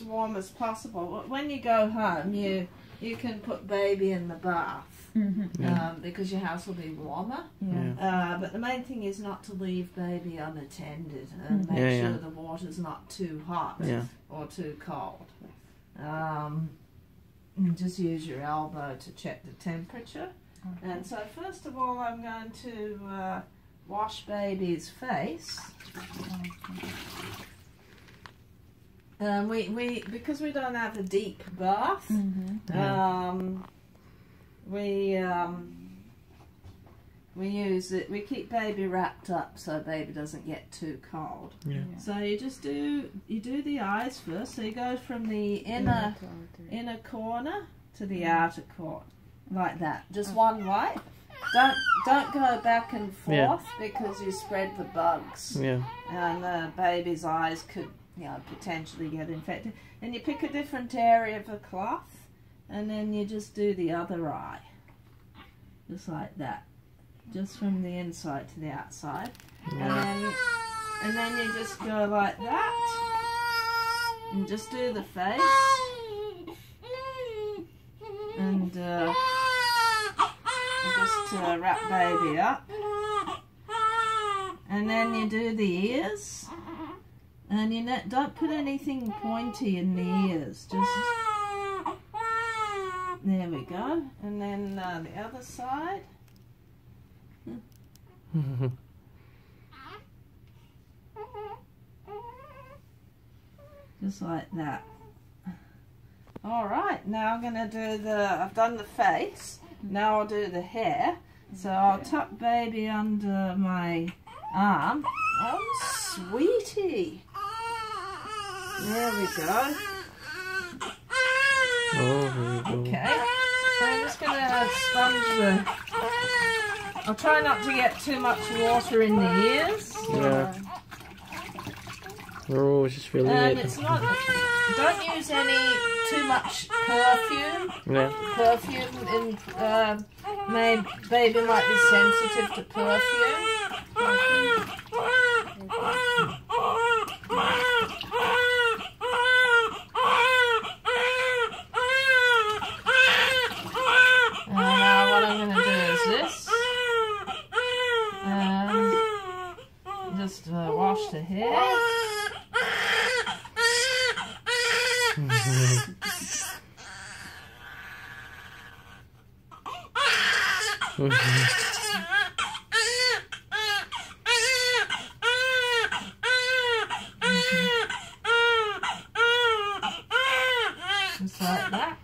as warm as possible. When you go home, you you can put baby in the bath Mm-hmm. Yeah. um, because your house will be warmer. Yeah. Uh, but the main thing is not to leave baby unattended and make Yeah, sure yeah. the water's not too hot Yeah. or too cold. Um, just use your elbow to check the temperature. And so, first of all, I'm going to uh, wash baby's face. Um, we, we because we don't have a deep bath. Mm-hmm. Um, we um, we use it. We keep baby wrapped up so baby doesn't get too cold. Yeah. So you just do you do the eyes first. So you go from the inner inner corner to the outer corner, like that. Just one way. Don't don't go back and Yeah. forth because you spread the bugs. Yeah. and the baby's eyes could, you know, potentially get infected. And you pick a different area of the cloth, and then you just do the other eye, just like that, just from the inside to the outside, and then and then you just go like that, and just do the face, and uh, uh, wrap baby up. And then you do the ears. And you don't put anything pointy in the ears. Just there we go. And then uh, the other side. Just like that. All right. Now I'm gonna do the. I've done the face. Now I'll do the hair. So mm, I'll tuck baby under my arm. Oh, sweetie. There we go. Oh, we go. Okay. So I'm just gonna sponge the. I'll try not to get too much water in the ears. Yeah. Oh, just feeling And it. it's not. Don't use any too much perfume. Yeah. Perfume in. Um, may baby might be sensitive to perfume. And now what I'm going to do is this. And just uh, wash the hair. Just like that.